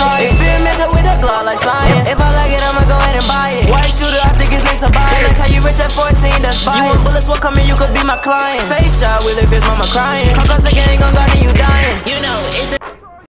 and try it. With a glow like science. If I like it, I'ma go ahead and buy it. White shooter, I think his name Tobias. Like how you rich at 14, that's bias. You want bullets, what coming, you could be my client. Face shot with if his mama crying. Come cause the